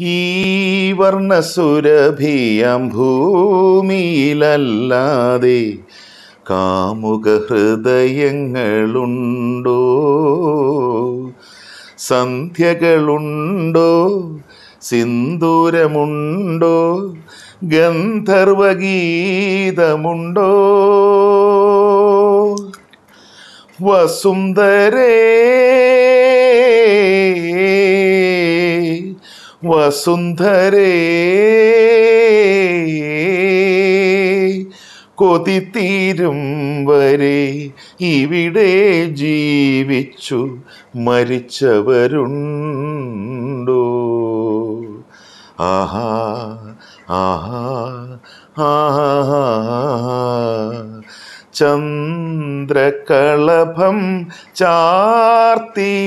ഈ വർണസുരഭിയം ഭൂമിയിലല്ലാതെ കാമുക ഹൃദയങ്ങളുണ്ടോ സന്ധ്യകളുണ്ടോ? സിന്ദൂരമുണ്ടോ? ഗന്ധർവഗീതമുണ്ടോ? വസുന്ധരേ വസുന്ധരേ കൊതിത്തീരും വരെ ഇവിടെ ജീവിച്ചു മരിച്ചവരുണ്ടോ? ആഹാ ആഹാ ആഹാ ചന്ദ്രകളഭം ചാർത്തിയുറങ്ങും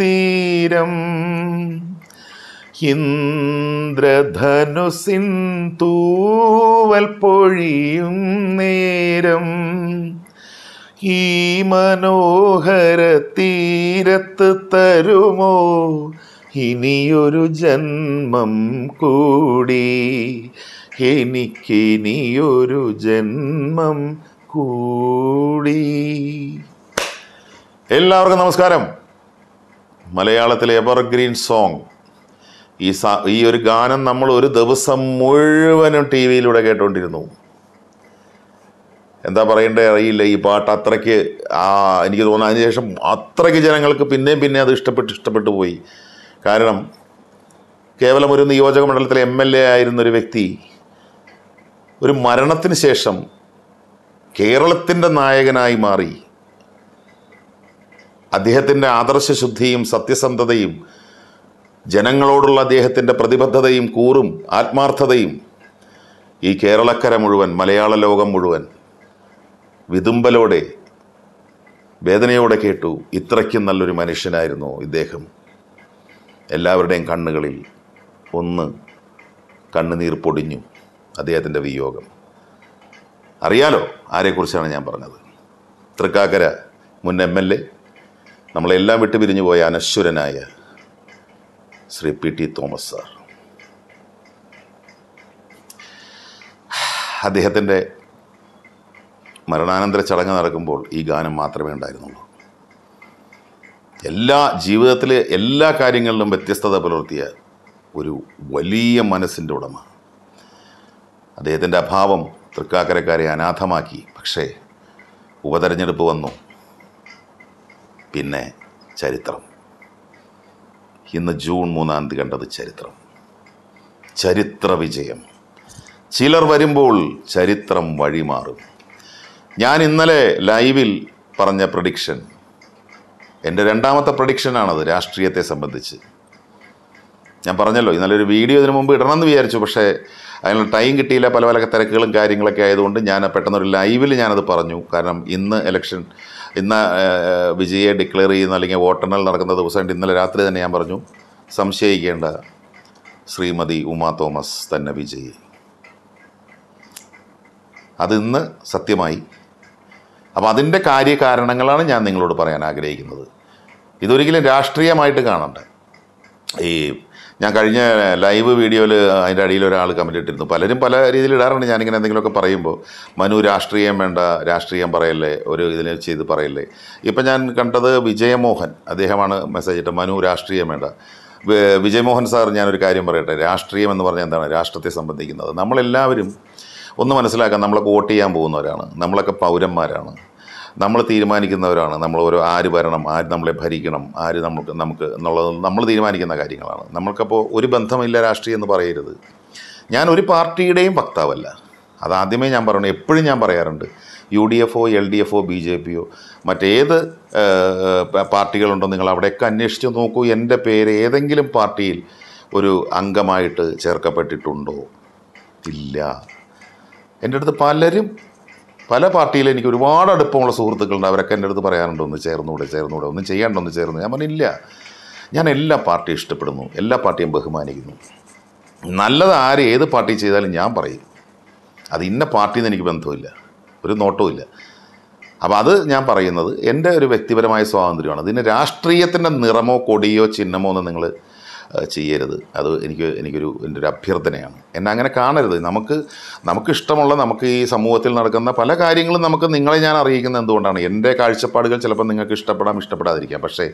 തീരം. ഇന്ദ്രധനുസിൻ നേരം ഈ മനോഹര തീരത്ത് തരുമോ? ഇനിയൊരു ജന്മം കൂടി. എനിക്കിനിയൊരു ജന്മം കൂടി. എല്ലാവർക്കും നമസ്കാരം. മലയാളത്തിലെ എവർഗ്രീൻ സോങ്. ഈ സ ഈ ഒരു ഗാനം നമ്മൾ ഒരു ദിവസം മുഴുവനും ടി വിയിലൂടെ കേട്ടുകൊണ്ടിരുന്നു എന്താ പറയണ്ടേ അറിയില്ല. ഈ പാട്ട് അത്രയ്ക്ക് ആ എനിക്ക് തോന്നുന്നു അതിനുശേഷം അത്രയ്ക്ക് ജനങ്ങൾക്ക് പിന്നെയും പിന്നെ അത് ഇഷ്ടപ്പെട്ട് ഇഷ്ടപ്പെട്ടു പോയി. കാരണം കേവലം ഒരു നിയോജക മണ്ഡലത്തിലെ എം എൽ എ ആയിരുന്ന ഒരു വ്യക്തി ഒരു മരണത്തിന് ശേഷം കേരളത്തിന്റെ നായകനായി മാറി. അദ്ദേഹത്തിന്റെ ആദർശശുദ്ധിയും സത്യസന്ധതയും ജനങ്ങളോടുള്ള അദ്ദേഹത്തിന്റെ പ്രതിബദ്ധതയും കൂറും ആത്മാർത്ഥതയും ഈ കേരളക്കര മുഴുവൻ മലയാള ലോകം മുഴുവൻ വിതുമ്പലോടെ വേദനയോടെ കേട്ടു. ഇത്രയ്ക്കും നല്ലൊരു മനുഷ്യനായിരുന്നു ഇദ്ദേഹം. എല്ലാവരുടെയും കണ്ണുകളിൽ ഒന്ന് കണ്ണുനീർ പൊടിഞ്ഞു അദ്ദേഹത്തിന്റെ വിയോഗം. അറിയാലോ ആരെക്കുറിച്ചാണ് ഞാൻ പറഞ്ഞത്. തൃക്കാക്കര മുൻ എം എൽ എ നമ്മളെല്ലാം വിട്ടുപിരിഞ്ഞു പോയ അനശ്വരനായ Shri P T Thomas sir. അദ്ദേഹത്തിന്റെ മരണാനന്തര ചടങ്ങ് നടക്കുമ്പോൾ ഈ ഗാനം മാത്രമേ ഉണ്ടായിരുന്നുള്ളൂ. എല്ലാ ജീവിതത്തിലെ എല്ലാ കാര്യങ്ങളിലും വ്യത്യസ്തത പുലർത്തിയ ഒരു വലിയ മനസ്സിന്റെ ഉടമ. അദ്ദേഹത്തിന്റെ അഭാവം തൃക്കാക്കരക്കാരെ അനാഥമാക്കി പക്ഷേ ഉപതെരഞ്ഞെടുപ്പ് വന്നു. പിന്നെ ചരിത്രം. ഇന്ന് ജൂൺ മൂന്നാം തീയതി കണ്ടത് ചരിത്രം. ചരിത്ര വിജയം ചിലർ വരുമ്പോൾ ചരിത്രം വഴിമാറും. ഞാൻ ഇന്നലെ ലൈവിൽ പറഞ്ഞ പ്രഡിക്ഷൻ എന്റെ രണ്ടാമത്തെ പ്രഡിക്ഷനാണത് രാഷ്ട്രീയത്തെ സംബന്ധിച്ച്. ഞാൻ പറഞ്ഞല്ലോ ഇന്നലെ ഒരു വീഡിയോ ഇതിനു മുമ്പ് ഇടണമെന്ന് വിചാരിച്ചു പക്ഷേ അതിനുള്ള ടൈം കിട്ടിയില്ല പല പല തിരക്കുകളും കാര്യങ്ങളൊക്കെ ആയതുകൊണ്ട് ഞാൻ പെട്ടെന്നൊരു ലൈവിൽ ഞാനത് പറഞ്ഞു. കാരണം ഇന്ന് ഇലക്ഷൻ ഇന്ന് വിജയെ ഡിക്ലെയർ ചെയ്യുന്ന അല്ലെങ്കിൽ വോട്ടെണ്ണൽ നടക്കുന്ന ദിവസമായിട്ട് ഇന്നലെ രാത്രി തന്നെ ഞാൻ പറഞ്ഞു സംശയിക്കേണ്ട ശ്രീമതി ഉമാ തോമസ് തന്നെ വിജയി. അതിന്ന് സത്യമായി. അപ്പോൾ അതിന്റെ കാര്യകാരണങ്ങളാണ് ഞാൻ നിങ്ങളോട് പറയാൻ ആഗ്രഹിക്കുന്നത്. ഇതൊരിക്കലും രാഷ്ട്രീയമായിട്ട് കാണണ്ട. ഈ ഞാൻ കഴിഞ്ഞ ലൈവ് വീഡിയോയിൽ അതിന്റെ അടിയിൽ ഒരാൾ കമന്റ് ഇട്ടിരുന്നു. പലരും പല രീതിയിൽ ഇടാറുണ്ട്. ഞാനിങ്ങനെ എന്തെങ്കിലുമൊക്കെ പറയുമ്പോൾ മനു രാഷ്ട്രീയം വേണ്ട. രാഷ്ട്രീയം പറയല്ലേ. ഒരു ഇതിനെ ചെയ്ത് പറയല്ലേ. ഇപ്പം ഞാൻ കണ്ടത് വിജയമോഹൻ. അദ്ദേഹമാണ് മെസ്സേജ് ഇട്ടത് മനു രാഷ്ട്രീയം വേണ്ട. വിജയമോഹൻ സാർ ഞാനൊരു കാര്യം പറയട്ടെ. രാഷ്ട്രീയം എന്ന് പറഞ്ഞാൽ എന്താണ്? രാഷ്ട്രത്തെ സംബന്ധിക്കുന്നത്. നമ്മളെല്ലാവരും ഒന്ന് മനസ്സിലാക്കാം നമ്മളൊക്കെ വോട്ട് ചെയ്യാൻ പോകുന്നവരാണ്. നമ്മളൊക്കെ പൗരന്മാരാണ്. നമ്മൾ തീരുമാനിക്കുന്നവരാണ്. നമ്മൾ ഓരോ ആര് വരണം ആര് നമ്മളെ ഭരിക്കണം ആര് നമുക്ക് നമുക്ക് എന്നുള്ളത് നമ്മൾ തീരുമാനിക്കുന്ന കാര്യങ്ങളാണ്. നമ്മൾക്കപ്പോൾ ഒരു ബന്ധമില്ല രാഷ്ട്രീയം എന്ന് പറയരുത്. ഞാൻ ഒരു പാർട്ടിയുടെയും വക്താവല്ല. അതാദ്യമേ ഞാൻ പറയണം. എപ്പോഴും ഞാൻ പറയാറുണ്ട്. U D F L D F B J പിയോ മറ്റേത് പാർട്ടികളുണ്ടോ നിങ്ങൾ അവിടെയൊക്കെ അന്വേഷിച്ച് നോക്കൂ. എന്റെ പേര് ഏതെങ്കിലും പാർട്ടിയിൽ ഒരു അംഗമായിട്ട് ചേർക്കപ്പെട്ടിട്ടുണ്ടോ? ഇല്ല. എന്റെ അടുത്ത് പലരും പല പാർട്ടിയിൽ എനിക്ക് ഒരുപാട് അടുപ്പമുള്ള സുഹൃത്തുക്കളുണ്ട്. അവരൊക്കെ എന്റെ അടുത്ത് പറയാറുണ്ട് ഒന്ന് ചേർന്നൂടെ ചേർന്നൂടെ ഒന്നും ചെയ്യാണ്ട് ഒന്ന് ചേർന്ന്. ഞാൻ പറഞ്ഞില്ല ഞാൻ എല്ലാ പാർട്ടിയും ഇഷ്ടപ്പെടുന്നു. എല്ലാ പാർട്ടിയും ബഹുമാനിക്കുന്നു. നല്ലത് ആര് ഏത് പാർട്ടി ചെയ്താലും ഞാൻ പറയും. അത് ഇന്ന പാർട്ടിയിൽ നിന്ന് എനിക്ക് ബന്ധമില്ല ഒരു നോട്ടവുമില്ല. അപ്പോൾ അത് ഞാൻ പറയുന്നത് എന്റെ ഒരു വ്യക്തിപരമായ സ്വാതന്ത്ര്യമാണ്. ഇതിന് രാഷ്ട്രീയത്തിന്റെ നിറമോ കൊടിയോ ചിഹ്നമോ എന്ന് നിങ്ങൾ ചെയ്യരുത്. അത് എനിക്ക് എനിക്കൊരു എന്റെ ഒരു അഭ്യർത്ഥനയാണ്. എന്നെ അങ്ങനെ കാണരുത്. നമുക്ക് നമുക്ക് ഇഷ്ടമുള്ള നമുക്ക് ഈ സമൂഹത്തിൽ നടക്കുന്ന പല കാര്യങ്ങളും നമുക്ക് നിങ്ങളെ ഞാൻ അറിയിക്കുന്നത് എന്തുകൊണ്ടാണ്? എന്റെ കാഴ്ചപ്പാടുകൾ ചിലപ്പോൾ നിങ്ങൾക്ക് ഇഷ്ടപ്പെടാം ഇഷ്ടപ്പെടാതിരിക്കാം. പക്ഷേ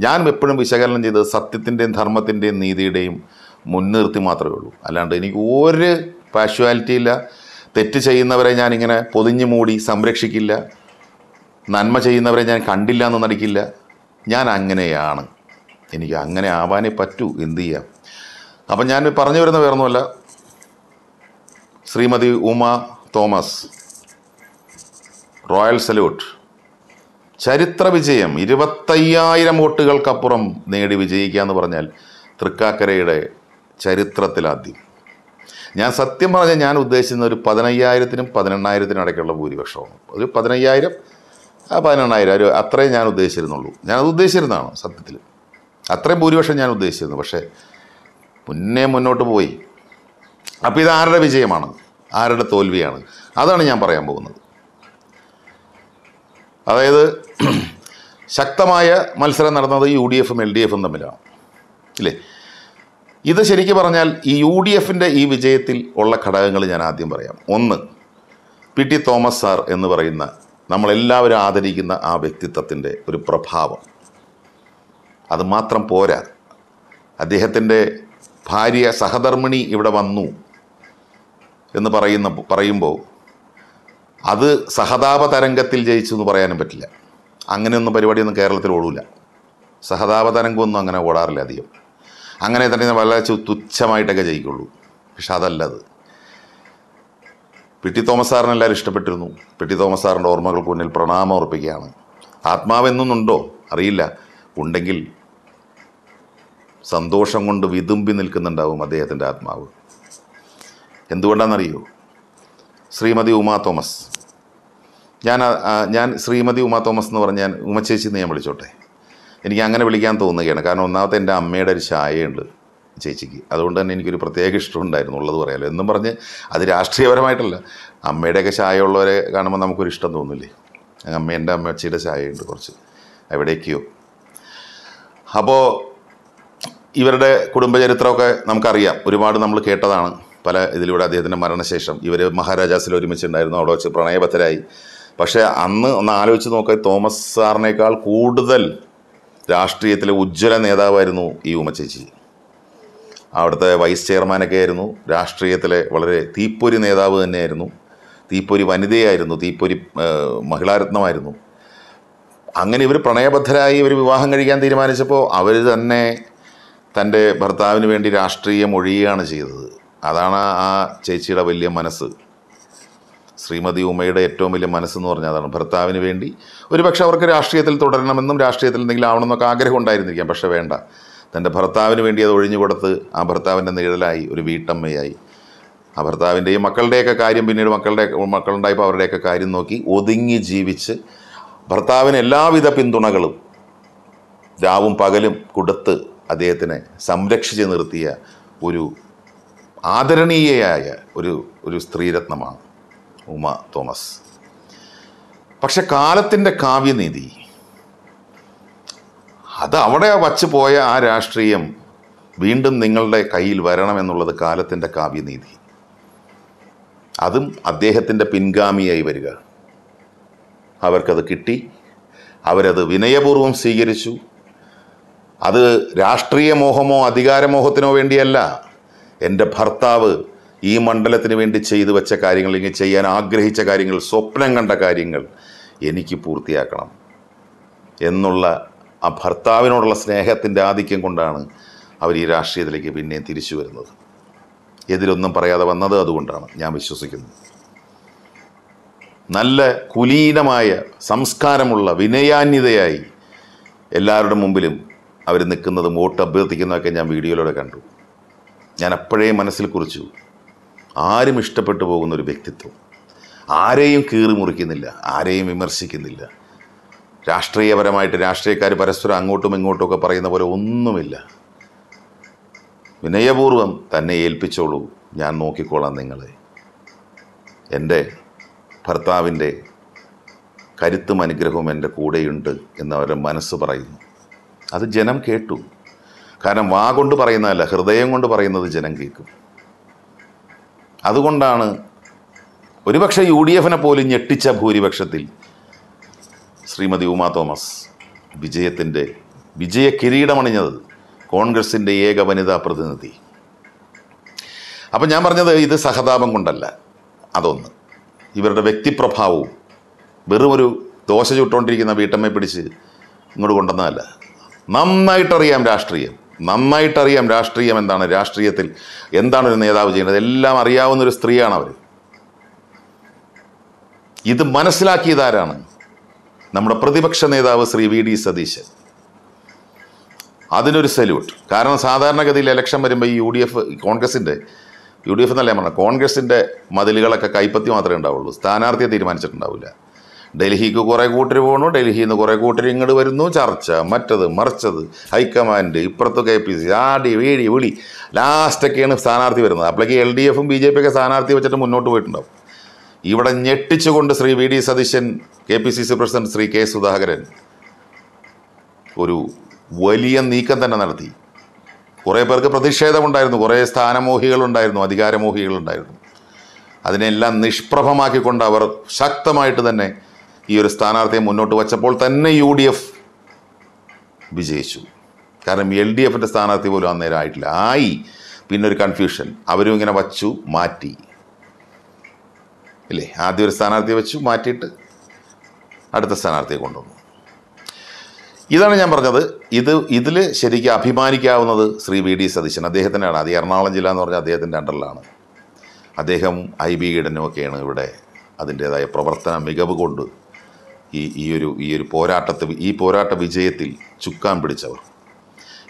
ഞാൻ എപ്പോഴും വിശകലനം ചെയ്തത് സത്യത്തിന്റെയും ധർമ്മത്തിന്റെയും നീതിയുടെയും മുൻനിർത്തി മാത്രമേ ഉള്ളൂ. അല്ലാണ്ട് എനിക്ക് ഒരു പാഷ്വാലിറ്റി ഇല്ല. തെറ്റ് ചെയ്യുന്നവരെ ഞാനിങ്ങനെ പൊതിഞ്ഞു മൂടി സംരക്ഷിക്കില്ല. നന്മ ചെയ്യുന്നവരെ ഞാൻ കണ്ടില്ല എന്ന് നടിക്കില്ല. ഞാൻ അങ്ങനെയാണ്. എനിക്ക് അങ്ങനെ ആവാനേ പറ്റൂ എന്ത് ചെയ്യാം? അപ്പം ഞാൻ പറഞ്ഞു വരുന്ന വേറൊന്നുമല്ല. Shrimati Uma Thomas royal salute. ചരിത്ര വിജയം ഇരുപത്തയ്യായിരം വോട്ടുകൾക്കപ്പുറം നേടി വിജയിക്കുക എന്ന് പറഞ്ഞാൽ തൃക്കാക്കരയുടെ ചരിത്രത്തിലാദ്യം. ഞാൻ സത്യം പറഞ്ഞാൽ ഞാൻ ഉദ്ദേശിക്കുന്ന ഒരു പതിനയ്യായിരത്തിനും പതിനെണ്ണായിരത്തിനും ഇടയ്ക്കുള്ള ഭൂരിപക്ഷമാണ്. ഒരു പതിനയ്യായിരം പതിനെണ്ണായിരം ഒരു അത്രയും ഞാൻ ഉദ്ദേശിച്ചിരുന്നുള്ളൂ. ഞാനത് ഉദ്ദേശിച്ചിരുന്നതാണ് സത്യത്തിൽ അത്രയും ഭൂരിപക്ഷം ഞാൻ ഉദ്ദേശിച്ചിരുന്നു. പക്ഷേ മുന്നേ മുന്നോട്ട് പോയി. അപ്പോൾ ഇത് ആരുടെ വിജയമാണ്? ആരുടെ തോൽവിയാണ്? അതാണ് ഞാൻ പറയാൻ പോകുന്നത്. അതായത് ശക്തമായ മത്സരം നടന്നത് യു ഡി എഫും എൽ ഡി എഫും തമ്മിലാണ്. ഇല്ലേ? ഇത് ശരിക്കും പറഞ്ഞാൽ ഈ യു ഡി എഫിന്റെ ഈ വിജയത്തിൽ ഉള്ള ഘടകങ്ങൾ ഞാൻ ആദ്യം പറയാം. ഒന്ന് പി ടി തോമസ് സാർ എന്ന് പറയുന്ന നമ്മളെല്ലാവരും ആദരിക്കുന്ന ആ വ്യക്തിത്വത്തിന്റെ ഒരു പ്രഭാവം. അത് മാത്രം പോരാ. അദ്ദേഹത്തിന്റെ ഭാര്യ സഹധർമ്മിണി ഇവിടെ വന്നു എന്ന് പറയുന്ന പറയുമ്പോൾ അത് സഹതാപ തരംഗത്തിൽ ജയിച്ചു എന്ന് പറയാനും പറ്റില്ല. അങ്ങനെയൊന്നും പരിപാടിയൊന്നും കേരളത്തിൽ ഓടൂല. സഹതാപ തരംഗമൊന്നും അങ്ങനെ ഓടാറില്ല അധികം. അങ്ങനെ തന്നെ വളരെ തുച്ഛമായിട്ടൊക്കെ ജയിക്കുള്ളൂ. പക്ഷെ അതല്ല അത് പി ടി തോമസ് സാറിന് എല്ലാവരും ഇഷ്ടപ്പെട്ടിരുന്നു. പി ടി തോമസ് സാറിന്റെ ഓർമ്മകൾക്ക് മുന്നിൽ പ്രണാമം അർപ്പിക്കുകയാണ്. ആത്മാവെന്നൊന്നുണ്ടോ അറിയില്ല. ഉണ്ടെങ്കിൽ സന്തോഷം കൊണ്ട് വിതുമ്പി നിൽക്കുന്നുണ്ടാവും അദ്ദേഹത്തിന്റെ ആത്മാവ്. എന്തുകൊണ്ടാണെന്നറിയോ? ശ്രീമതി ഉമാ തോമസ്. ഞാൻ ഞാൻ ശ്രീമതി ഉമാ തോമസ് എന്ന് പറഞ്ഞാൽ ഉമച്ചേച്ചി എന്ന് ഞാൻ വിളിച്ചോട്ടെ. എനിക്ക് അങ്ങനെ വിളിക്കാൻ തോന്നുകയാണ്. കാരണം ഒന്നാമത്തെ എന്റെ അമ്മയുടെ ഒരു ചായയുണ്ട് ചേച്ചിക്ക്. അതുകൊണ്ട് തന്നെ എനിക്കൊരു പ്രത്യേക ഇഷ്ടമുണ്ടായിരുന്നു ഉള്ളത് പറയാമല്ലോ എന്നും പറഞ്ഞ് അത് രാഷ്ട്രീയപരമായിട്ടല്ല. അമ്മയുടെയൊക്കെ ചായ ഉള്ളവരെ കാണുമ്പോൾ നമുക്കൊരു ഇഷ്ടം തോന്നില്ലേ? അമ്മ എന്റെ അമ്മച്ചിയുടെ ചായയുണ്ട് കുറച്ച്. എവിടേക്കോ അപ്പോൾ ഇവരുടെ കുടുംബചരിത്രമൊക്കെ നമുക്കറിയാം. ഒരുപാട് നമ്മൾ കേട്ടതാണ്. പല ഇതിലൂടെ അദ്ദേഹത്തിന്റെ മരണശേഷം ഇവർ മഹാരാജാസിൽ ഒരുമിച്ചുണ്ടായിരുന്നു. അവിടെ വെച്ച് പ്രണയബദ്ധരായി. പക്ഷേ അന്ന് ഒന്ന് ആലോചിച്ച് നോക്കുക തോമസ് സാറിനേക്കാൾ കൂടുതൽ രാഷ്ട്രീയത്തിലെ ഉജ്ജ്വല നേതാവായിരുന്നു ഈ ഉമ്മച്ചേച്ചി അവിടുത്തെ വൈസ് ചെയർമാനൊക്കെ ആയിരുന്നു. രാഷ്ട്രീയത്തിലെ വളരെ തീപ്പൊരി നേതാവ് തന്നെയായിരുന്നു. തീപ്പൊരി വനിതയായിരുന്നു. തീപ്പൊരി മഹിളാരത്നമായിരുന്നു. അങ്ങനെ ഇവർ പ്രണയബദ്ധരായി ഇവർ വിവാഹം കഴിക്കാൻ തീരുമാനിച്ചപ്പോൾ അവർ തന്നെ തന്റെ ഭർത്താവിന് വേണ്ടി രാഷ്ട്രീയം ഒഴിയുകയാണ് ചെയ്തത്. അതാണ് ആ ചേച്ചിയുടെ വലിയ മനസ്സ്. ശ്രീമതി ഉമയുടെ ഏറ്റവും വലിയ മനസ്സെന്ന് പറഞ്ഞാൽ അതാണ്. ഭർത്താവിന് വേണ്ടി ഒരുപക്ഷെ അവർക്ക് രാഷ്ട്രീയത്തിൽ തുടരണമെന്നും രാഷ്ട്രീയത്തിൽ എന്തെങ്കിലും ആവണമെന്നൊക്കെ ആഗ്രഹം ഉണ്ടായിരുന്നിരിക്കാം. പക്ഷേ വേണ്ട. തന്റെ ഭർത്താവിന് വേണ്ടി അത് ഒഴിഞ്ഞു കൊടുത്ത് ആ ഭർത്താവിന്റെ നിഴലായി ഒരു വീട്ടമ്മയായി. ആ ഭർത്താവിന്റെയും മക്കളുടെയൊക്കെ കാര്യം പിന്നീട് മക്കളുടെ മക്കളുണ്ടായപ്പോൾ അവരുടെയൊക്കെ കാര്യം നോക്കി ഒതുങ്ങി ജീവിച്ച് ഭർത്താവിന് എല്ലാവിധ പിന്തുണകളും രാവും പകലും കൊടുത്ത് അദ്ദേഹത്തിനെ സംരക്ഷിച്ച് നിർത്തിയ ഒരു ആദരണീയയായ ഒരു ഒരു സ്ത്രീരത്നമാണ് ഉമ തോമസ്. പക്ഷെ കാലത്തിന്റെ കാവ്യനീതി അത് അവിടെ വച്ച് പോയ ആ രാഷ്ട്രീയം വീണ്ടും നിങ്ങളുടെ കയ്യിൽ വരണമെന്നുള്ളത് കാലത്തിന്റെ കാവ്യനീതി. അതും അദ്ദേഹത്തിന്റെ പിൻഗാമിയായി വരിക. അവർക്കത് കിട്ടി. അവരത് വിനയപൂർവം സ്വീകരിച്ചു. അത് രാഷ്ട്രീയ മോഹമോ അധികാരമോഹത്തിനോ വേണ്ടിയല്ല. എന്റെ ഭർത്താവ് ഈ മണ്ഡലത്തിന് വേണ്ടി ചെയ്തു വെച്ച കാര്യങ്ങൾ ഇനി ചെയ്യാൻ ആഗ്രഹിച്ച കാര്യങ്ങൾ സ്വപ്നം കണ്ട കാര്യങ്ങൾ എനിക്ക് പൂർത്തിയാക്കണം. എന്നുള്ള ആ ഭർത്താവിനോടുള്ള സ്നേഹത്തിന്റെ ആധിക്യം കൊണ്ടാണ് അവർ ഈ രാഷ്ട്രീയത്തിലേക്ക് പിന്നെ തിരിച്ചു വരുന്നത്. എതിരൊന്നും പറയാതെ വന്നത് അതുകൊണ്ടാണ് ഞാൻ വിശ്വസിക്കുന്നത്. നല്ല കുലീനമായ സംസ്കാരമുള്ള വിനയാന്യതയായി എല്ലാവരുടെ മുമ്പിലും അവർ നിൽക്കുന്നതും വോട്ട് അഭ്യർത്ഥിക്കുന്നതൊക്കെ ഞാൻ വീഡിയോയിലൂടെ കണ്ടു. ഞാൻ അപ്പോഴേ മനസ്സിൽ കുറിച്ചു ആരും ഇഷ്ടപ്പെട്ടു പോകുന്ന ഒരു വ്യക്തിത്വം. ആരെയും കീറി മുറിക്കുന്നില്ല ആരെയും വിമർശിക്കുന്നില്ല. രാഷ്ട്രീയപരമായിട്ട് രാഷ്ട്രീയക്കാർ പരസ്പരം അങ്ങോട്ടും ഇങ്ങോട്ടും ഒക്കെ പറയുന്ന പോലെ ഒന്നുമില്ല. വിനയപൂർവം തന്നെ ഏൽപ്പിച്ചോളൂ ഞാൻ നോക്കിക്കോളാം നിങ്ങളെ. എന്റെ ഭർത്താവിന്റെ കരുത്തും അനുഗ്രഹവും എന്റെ കൂടെയുണ്ട് എന്നവരുടെ മനസ്സ് പറയുന്നു. അത് ജനം കേട്ടു. കാരണം വാ കൊണ്ട് പറയുന്നതല്ല ഹൃദയം കൊണ്ട് പറയുന്നത് ജനം കേൾക്കും. അതുകൊണ്ടാണ് ഒരുപക്ഷെ യു ഡി എഫിനെ പോലും ഞെട്ടിച്ച ഭൂരിപക്ഷത്തിൽ ശ്രീമതി ഉമാ തോമസ് വിജയത്തിന്റെ വിജയ കിരീടമണിഞ്ഞത് കോൺഗ്രസിന്റെ ഏക വനിതാ പ്രതിനിധി. അപ്പം ഞാൻ പറഞ്ഞത് ഇത് സഹതാപം കൊണ്ടല്ല അതൊന്ന്. ഇവരുടെ വ്യക്തിപ്രഭാവവും വെറുമൊരു ദോശ ചുട്ടുകൊണ്ടിരിക്കുന്ന വീട്ടമ്മയെ പിടിച്ച് ഇങ്ങോട്ട് കൊണ്ടുവന്നതല്ല. നന്നായിട്ടറിയാം രാഷ്ട്രീയം. നന്നായിട്ടറിയാം രാഷ്ട്രീയം എന്താണ്? രാഷ്ട്രീയത്തിൽ എന്താണ് ഒരു നേതാവ് ചെയ്യുന്നത് എല്ലാം അറിയാവുന്ന ഒരു സ്ത്രീയാണ് അവർ ഇത് മനസ്സിലാക്കിയതാരാണ് നമ്മുടെ പ്രതിപക്ഷ നേതാവ് ശ്രീ വി ഡി സതീശൻ. അതിനൊരു സല്യൂട്ട് കാരണം സാധാരണഗതിയിൽ ഇലക്ഷൻ വരുമ്പോൾ ഈ യു ഡി എഫ് കോൺഗ്രസിന്റെ യു ഡി എഫ് എന്നല്ല പറഞ്ഞത് കോൺഗ്രസിന്റെ മതിലുകളൊക്കെ കൈപ്പത്തി മാത്രമേ ഉണ്ടാവുള്ളൂ. സ്ഥാനാർത്ഥിയെ തീരുമാനിച്ചിട്ടുണ്ടാവില്ല. ഡൽഹിക്ക് കുറേ കൂട്ടർ പോകണു ഡൽഹിയിൽ നിന്ന് കുറേ കൂട്ടർ ഇങ്ങോട്ട് വരുന്നു. ചർച്ച മറ്റത് മറിച്ചത് ഹൈക്കമാൻഡ് ഇപ്പുറത്ത് കെ പി സി ആടി വീടി വിളി. ലാസ്റ്റൊക്കെയാണ് സ്ഥാനാർത്ഥി വരുന്നത്. അപ്പോഴേക്ക് എൽ ഡി എഫും ബി ജെ പി ഒക്കെ സ്ഥാനാർത്ഥി വെച്ചിട്ട് മുന്നോട്ട് പോയിട്ടുണ്ടാവും. ഇവിടെ ഞെട്ടിച്ചുകൊണ്ട് Shri V D Satheesan K P C C president Shri K Sudhakaran ഒരു വലിയ നീക്കം തന്നെ നടത്തി. കുറേ പേർക്ക് പ്രതിഷേധമുണ്ടായിരുന്നു. കുറേ സ്ഥാനമോഹികളുണ്ടായിരുന്നു അധികാരമോഹികളുണ്ടായിരുന്നു. അതിനെല്ലാം നിഷ്പ്രഭമാക്കിക്കൊണ്ട് അവർ ശക്തമായിട്ട് തന്നെ ഈ ഒരു സ്ഥാനാർത്ഥിയെ മുന്നോട്ട് വച്ചപ്പോൾ തന്നെ യു ഡി എഫ് വിജയിച്ചു. കാരണം എൽ ഡി എഫിന്റെ സ്ഥാനാർത്ഥി പോലും അന്നേരം ആയിട്ടില്ല. ആയി. പിന്നെ ഒരു കൺഫ്യൂഷൻ അവരും ഇങ്ങനെ വച്ചു മാറ്റി. ഇല്ലേ? ആദ്യം ഒരു സ്ഥാനാർത്ഥിയെ വെച്ചു മാറ്റിയിട്ട് അടുത്ത സ്ഥാനാർത്ഥിയെ കൊണ്ടുവന്നു. ഇതാണ് ഞാൻ പറഞ്ഞത്. ഇത് ഇതിൽ ശരിക്കും അഭിമാനിക്കാവുന്നത് ശ്രീ വി ഡി സതീശൻ. അദ്ദേഹത്തിന്റെയാണ് അത് എറണാകുളം ജില്ല എന്ന് പറഞ്ഞാൽ അദ്ദേഹത്തിന്റെ അണ്ടറിലാണ്. അദ്ദേഹം ഐ ബി ഈഡനുമൊക്കെയാണ് ഇവിടെ അതിന്റേതായ പ്രവർത്തന മികവ് കൊണ്ട് ഈ ഈ ഒരു ഈ ഒരു പോരാട്ടത്തിൽ ഈ പോരാട്ട വിജയത്തിൽ ചുക്കാൻ പിടിച്ചവർ.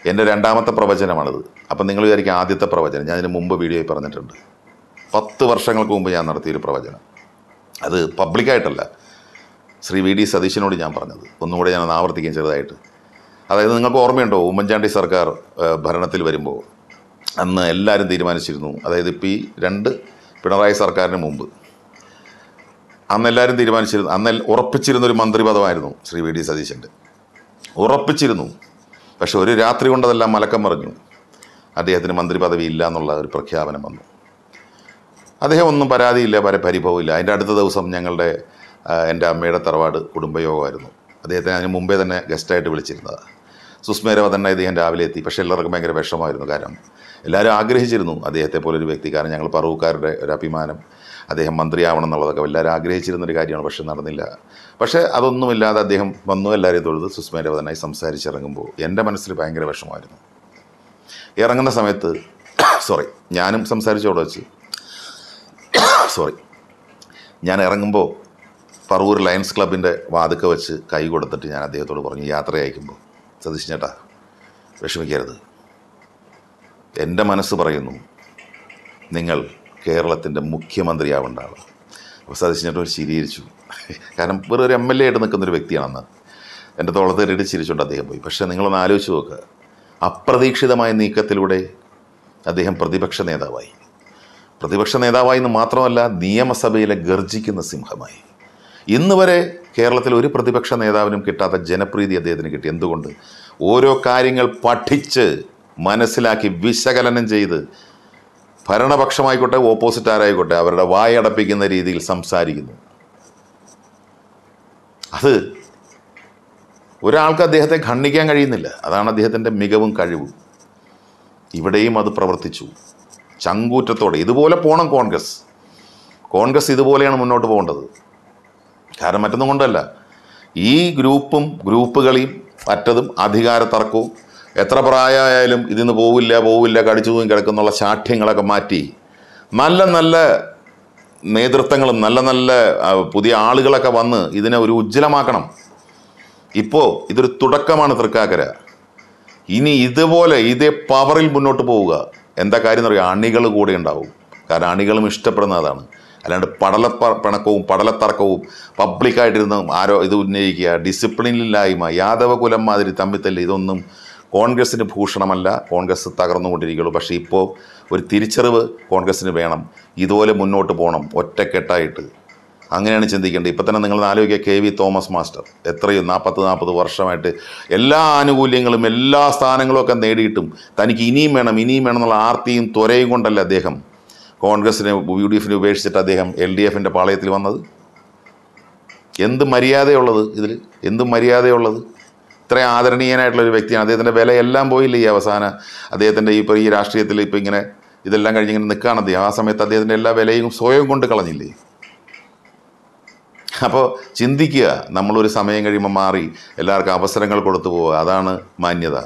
എന്റെ രണ്ടാമത്തെ പ്രവചനമാണിത്. അപ്പം നിങ്ങൾ വിചാരിക്കും ആദ്യത്തെ പ്രവചനം. ഞാൻ ഇതിന് മുമ്പ് വീഡിയോയിൽ പറഞ്ഞിട്ടുണ്ട്. പത്ത് വർഷങ്ങൾക്ക് മുമ്പ് ഞാൻ നടത്തിയൊരു പ്രവചനം. അത് പബ്ലിക്കായിട്ടല്ല ശ്രീ വി ഡി സതീശനോട് ഞാൻ പറഞ്ഞത്. ഒന്നുകൂടെ ഞാൻ ആവർത്തിക്കും ചെറുതായിട്ട്. അതായത് നിങ്ങൾക്ക് ഓർമ്മയുണ്ടോ? ഉമ്മൻചാണ്ടി സർക്കാർ ഭരണത്തിൽ വരുമ്പോൾ അന്ന് എല്ലാവരും തീരുമാനിച്ചിരുന്നു. അതായത് ഇപ്പോൾ ഈ രണ്ട് പിണറായി സർക്കാരിന് മുമ്പ് അന്ന് എല്ലാവരും തീരുമാനിച്ചിരുന്നു. അന്ന് ഉറപ്പിച്ചിരുന്ന ഒരു മന്ത്രി പദമായിരുന്നു ശ്രീ വി ഡി സതീശന്റെ. ഉറപ്പിച്ചിരുന്നു. പക്ഷെ ഒരു രാത്രി കൊണ്ടതെല്ലാം മലക്കം മറിഞ്ഞു. അദ്ദേഹത്തിന് മന്ത്രി പദവി ഇല്ല എന്നുള്ള ഒരു പ്രഖ്യാപനം വന്നു. അദ്ദേഹം ഒന്നും പരാതിയില്ല പര പരിഭവമില്ല. അതിന്റെ അടുത്ത ദിവസം ഞങ്ങളുടെ എന്റെ അമ്മയുടെ തറവാട് കുടുംബയോഗമായിരുന്നു. അദ്ദേഹത്തെ അതിന് മുമ്പേ തന്നെ ഗസ്റ്റായിട്ട് വിളിച്ചിരുന്നത്. സുസ്മേര തന്നെ ഇദ്ദേഹം രാവിലെ എത്തി. പക്ഷേ എല്ലാവർക്കും ഭയങ്കര വിഷമമായിരുന്നു. കാരണം എല്ലാവരും ആഗ്രഹിച്ചിരുന്നു അദ്ദേഹത്തെ പോലൊരു വ്യക്തി കാരണം ഞങ്ങൾ പറവുകാരുടെ ഒരു അഭിമാനം അദ്ദേഹം മന്ത്രിയാവണം എന്നുള്ളതൊക്കെ എല്ലാവരും ആഗ്രഹിച്ചിരുന്നൊരു കാര്യമാണ് പക്ഷെ നടന്നില്ല. പക്ഷേ അതൊന്നുമില്ലാതെ അദ്ദേഹം വന്നു എല്ലാവരെയും തൊഴുത് സുസ്മേരവതനായി സംസാരിച്ചിറങ്ങുമ്പോൾ എന്റെ മനസ്സിൽ ഭയങ്കര വിഷമമായിരുന്നു. ഇറങ്ങുന്ന സമയത്ത് സോറി ഞാനും സംസാരിച്ചോട് വെച്ച്. സോറി ഞാൻ ഇറങ്ങുമ്പോൾ പറവൂർ ലയൺസ് ക്ലബിന്റെ വാതുക്ക വെച്ച് കൈ കൊടുത്തിട്ട് ഞാൻ അദ്ദേഹത്തോട് പറഞ്ഞു യാത്ര അയക്കുമ്പോൾ സതീഷ് ചേട്ടാ വിഷമിക്കരുത്. എന്റെ മനസ്സ് പറയുന്നു നിങ്ങൾ കേരളത്തിന്റെ മുഖ്യമന്ത്രിയാവേണ്ട ആൾ അപ്പോൾ സതീഷ് ചേട്ടൻ ശരിയിരിച്ചു കാരണം വേറെ ഒരു എം എൽ എ ആയിട്ട് നിൽക്കുന്നൊരു വ്യക്തിയാണെന്ന് എന്റെ തോളത്ത് കയറിയിട്ട് ചിരിച്ചുകൊണ്ട് അദ്ദേഹം പോയി. പക്ഷേ നിങ്ങളൊന്ന് ആലോചിച്ച് നോക്കുക അപ്രതീക്ഷിതമായ നീക്കത്തിലൂടെ അദ്ദേഹം പ്രതിപക്ഷ നേതാവായി. പ്രതിപക്ഷ നേതാവായി എന്ന് മാത്രമല്ല നിയമസഭയിലെ ഗർജിക്കുന്ന സിംഹമായി. ഇന്ന് വരെ കേരളത്തിൽ ഒരു പ്രതിപക്ഷ നേതാവിനും കിട്ടാത്ത ജനപ്രീതി അദ്ദേഹത്തിന് കിട്ടി. എന്തുകൊണ്ട്? ഓരോ കാര്യങ്ങൾ പഠിച്ച് മനസ്സിലാക്കി വിശകലനം ചെയ്ത് ഭരണപക്ഷമായിക്കോട്ടെ ഓപ്പോസിറ്റ് ആരായിക്കോട്ടെ അവരുടെ വായടപ്പിക്കുന്ന രീതിയിൽ സംസാരിക്കുന്നു. അത് ഒരാൾക്ക് അദ്ദേഹത്തെ ഖണ്ഡിക്കാൻ കഴിയുന്നില്ല. അതാണ് അദ്ദേഹത്തിന്റെ മികവും കഴിവും. ഇവിടെയും അത് പ്രവർത്തിച്ചു. ചങ്കൂറ്റത്തോടെ. ഇതുപോലെ പോകണം കോൺഗ്രസ്. കോൺഗ്രസ് ഇതുപോലെയാണ് മുന്നോട്ട് പോകേണ്ടത്. കാരണം മറ്റൊന്നും കൊണ്ടല്ല. ഈ ഗ്രൂപ്പും ഗ്രൂപ്പുകളെയും മറ്റതും അധികാര തർക്കവും എത്ര പ്രായമായാലും ഇതിന്ന് പോവില്ല പോവില്ല കടിച്ചു തൂങ്ങി കിടക്കുന്നുള്ള ശാഠ്യങ്ങളൊക്കെ മാറ്റി നല്ല നല്ല നേതൃത്വങ്ങളും നല്ല നല്ല പുതിയ ആളുകളൊക്കെ വന്ന് ഇതിനെ ഒരു ഉജ്ജ്വലമാക്കണം. ഇപ്പോൾ ഇതൊരു തുടക്കമാണ് തൃക്കാക്കര. ഇനി ഇതുപോലെ ഇതേ പവറിൽ മുന്നോട്ട് പോവുക. എന്താ കാര്യം എന്ന് പറയുക അണികൾ കൂടെ ഉണ്ടാവും. കാരണം അണികളും ഇഷ്ടപ്പെടുന്ന അതാണ്. അല്ലാണ്ട് പടല പിണക്കവും പടലത്തർക്കവും പബ്ലിക്കായിട്ടിരുന്ന് ആരോ ഇത് ഉന്നയിക്കുക ഡിസിപ്ലിനില്ലായ്മ യാദവ കുലം മാതിരി തമ്മിത്തല്ല് ഇതൊന്നും കോൺഗ്രസ്സിന് ഭൂഷണമല്ല കോൺഗ്രസ് തകർന്നുകൊണ്ടിരിക്കുകയുള്ളൂ. പക്ഷേ ഇപ്പോൾ ഒരു തിരിച്ചറിവ് കോൺഗ്രസ്സിന് വേണം. ഇതുപോലെ മുന്നോട്ട് പോകണം ഒറ്റക്കെട്ടായിട്ട്. അങ്ങനെയാണ് ചിന്തിക്കേണ്ടത്. ഇപ്പം തന്നെ നിങ്ങൾ ആലോചിക്കുക കെ വി തോമസ് മാസ്റ്റർ എത്രയും നാൽപ്പത് നാൽപ്പത് വർഷമായിട്ട് എല്ലാ ആനുകൂല്യങ്ങളും എല്ലാ സ്ഥാനങ്ങളും ഒക്കെ നേടിയിട്ടും തനിക്ക് ഇനിയും വേണം ഇനിയും വേണം എന്നുള്ള ആർത്തിയും ത്വരയും കൊണ്ടല്ല അദ്ദേഹം കോൺഗ്രസിനെ യു ഡി എഫിനെ ഉപേക്ഷിച്ചിട്ട് അദ്ദേഹം എൽ ഡി എഫിന്റെ പാളയത്തിൽ വന്നത്? എന്ത് മര്യാദയുള്ളത് ഇതിൽ? എന്ത് മര്യാദയുള്ളത്? ഇത്രയും ആദരണീയനായിട്ടുള്ള ഒരു വ്യക്തിയാണ്. അദ്ദേഹത്തിന്റെ വില എല്ലാം പോയില്ല ഈ അവസാന അദ്ദേഹത്തിന്റെ ഇപ്പോൾ ഈ രാഷ്ട്രീയത്തിൽ ഇപ്പോൾ ഇങ്ങനെ ഇതെല്ലാം കഴിഞ്ഞ് ഇങ്ങനെ നിൽക്കുകയാണ് അദ്ദേഹം. ആ സമയത്ത് അദ്ദേഹത്തിന്റെ എല്ലാ വിലയും സ്വയം കൊണ്ട് കളഞ്ഞില്ലേ? അപ്പോൾ ചിന്തിക്കുക നമ്മളൊരു സമയം കഴിയുമ്പോൾ മാറി എല്ലാവർക്കും അവസരങ്ങൾ കൊടുത്തു പോവുക അതാണ് മാന്യത.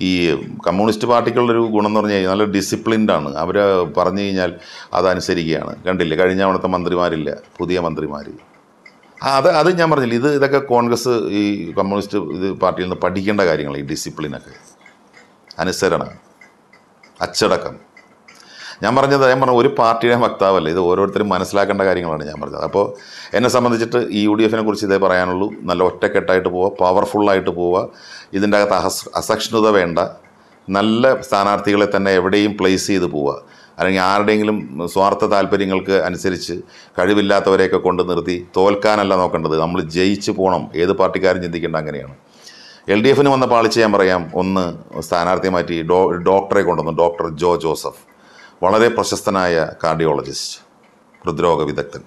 ഈ കമ്മ്യൂണിസ്റ്റ് പാർട്ടിക്കുള്ളൊരു ഗുണം എന്ന് പറഞ്ഞു കഴിഞ്ഞാൽ നല്ല ഡിസിപ്ലിൻഡാണ് അവർ പറഞ്ഞു കഴിഞ്ഞാൽ അതനുസരിക്കുകയാണ്. കണ്ടില്ല കഴിഞ്ഞ അവിടുത്തെ മന്ത്രിമാരില്ല പുതിയ മന്ത്രിമാർ അത് അത് ഞാൻ പറഞ്ഞില്ല ഇത് ഇതൊക്കെ കോൺഗ്രസ് ഈ കമ്മ്യൂണിസ്റ്റ് ഇത് പാർട്ടിയിൽ നിന്ന് പഠിക്കേണ്ട കാര്യങ്ങൾ ഈ ഡിസിപ്ലിനൊക്കെ. അനുസരണം അച്ചടക്കം. ഞാൻ പറഞ്ഞത് ഞാൻ പറഞ്ഞ ഒരു പാർട്ടിയുടെ വക്താവല്ല ഇത് ഓരോരുത്തരും മനസ്സിലാക്കേണ്ട കാര്യങ്ങളാണ് ഞാൻ പറഞ്ഞത്. അപ്പോൾ എന്നെ സംബന്ധിച്ചിട്ട് ഈ യു ഡി എഫിനെ കുറിച്ച് ഇതേ പറയാനുള്ളൂ നല്ല ഒറ്റക്കെട്ടായിട്ട് പോവുക പവർഫുള്ളായിട്ട് പോവുക ഇതിന്റെ അകത്ത് അസ അസഹിഷ്ണുത വേണ്ട നല്ല സ്ഥാനാർത്ഥികളെ തന്നെ എവിടെയും പ്ലേസ് ചെയ്ത് പോവുക. അല്ലെങ്കിൽ ആരുടെയെങ്കിലും സ്വാർത്ഥ താല്പര്യങ്ങൾക്ക് അനുസരിച്ച് കഴിവില്ലാത്തവരെയൊക്കെ കൊണ്ട് നിർത്തി തോൽക്കാനല്ല നോക്കേണ്ടത്. നമ്മൾ ജയിച്ച് പോകണം ഏത് പാർട്ടിക്കാരും ചിന്തിക്കേണ്ട അങ്ങനെയാണ്. എൽ ഡി എഫിന് വന്ന പാളിച്ച ഞാൻ പറയാം. ഒന്ന് സ്ഥാനാർത്ഥിയെ മാറ്റി ഡോ ഡോക്ടറെ കൊണ്ടുവന്നു. ഡോക്ടർ ജോ ജോസഫ്. വളരെ പ്രശസ്തനായ കാർഡിയോളജിസ്റ്റ്. ഹൃദ്രോഗ വിദഗ്ധൻ.